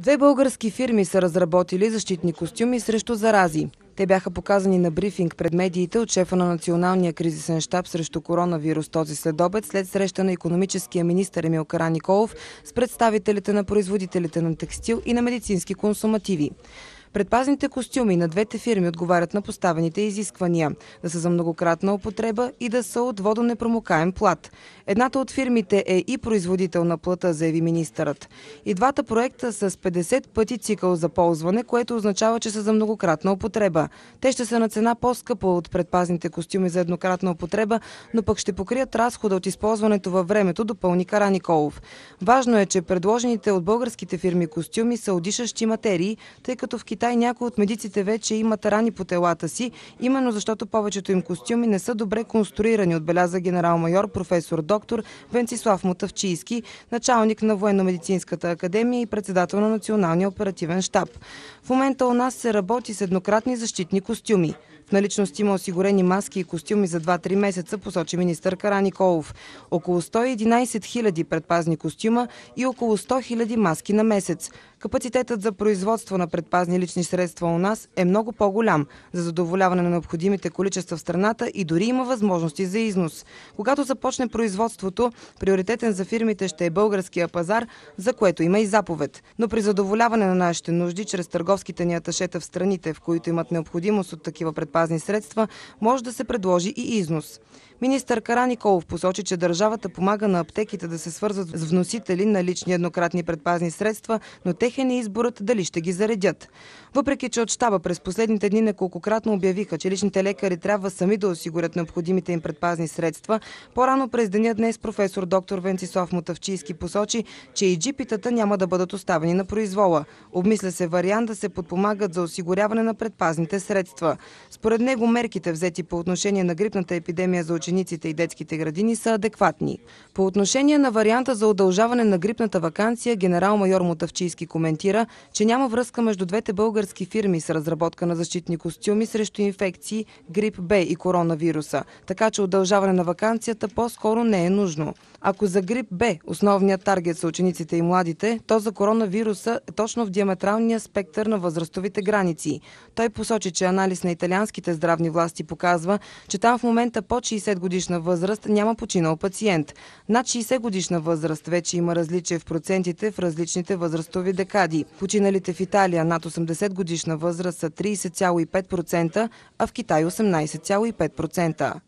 Две български фирми са разработили защитни костюми срещу зарази. Те бяха показани на брифинг пред медиите от шефа на Националния кризисен щаб срещу коронавирус този следобед след среща на економическия министър Емил Караниколов с представителите на производителите на текстил и на медицински консумативи. Предпазните костюми на двете фирми отговарят на поставените изисквания да са за многократна употреба и да са от водонепромокаем плат. Едната от фирмите е и производител на плата, заяви министърът. И двата проекта са с 50 пъти цикъл за ползване, което означава, че са за многократна употреба. Те ще са на цена по-скъпа от предпазните костюми за еднократна употреба, но пък ще покрият разхода от използването във времето, допълни Кара Николов. Важно е, че предложените от българските фирми костюми са одишащи материи, тъй като в Китай някои от медиците вече имат рани по телата си, именно защото повечето им костюми не са добре конструирани, отбеляза генерал-майор професор доктор Венцислав Мутавчийски, началник на Военно-медицинската академия и председател на Националния оперативен штаб. В момента у нас се работи с еднократни защитни костюми. В наличност има осигурени маски и костюми за 2-3 месеца, посочи министър Караниколов. Около 111 000 предпазни костюма и около 100 000 маски на месец. Капацитетът за производство на предпазни лични средства у нас е много по-голям за задоволяване на необходимите количества в страната и дори има възможности за износ. Когато започне производството, приоритетен за фирмите ще е българския пазар, за което има и заповед. Но при задоволяване на нашите нужди, чрез търговските ни аташета в страните, в които имат необходимост от такива предпазни средства, може да се предложи и износ. Министър Караниколов посочи, че държавата помага на аптеките да се свързват с вносители на лични еднократни предпазни средства, но техен е изборът дали ще ги заредят. Въпреки, че от щаба през последните дни неколкократно обявиха, че личните лекари трябва сами да осигурят необходимите им предпазни средства, по-рано през деня днес професор доктор Венцислав Мутавчийски посочи, че и джипитата няма да бъдат оставени на произвола. Обмисля се вариант да се подпомагат за осигуряване на предпазните средства. Според него мерките взети по отношение на грипната епидемия за учениците и детските градини са адекватни. По отношение на варианта за удължаване на грипната вакансия, генерал-майор Мутавчийски коментира, че няма връзка между двете български фирми с разработка на защитни костюми срещу инфекции, грип Б и коронавируса, така че удължаване на вакансията по-скоро не е нужно. Ако за грип Б основният таргет са учениците и младите, то за коронавируса е точно в диаметралния спектър на възрастовите граници. Той посочи, че анализ на италианските здравни власти показва, че там в момента под 60 годишна възраст няма починал пациент. Над 60 годишна възраст вече има различие в процентите в различните възрастови декади. Починалите в Италия над 80 годишна възраст са 30,5%, а в Китай 18,5%.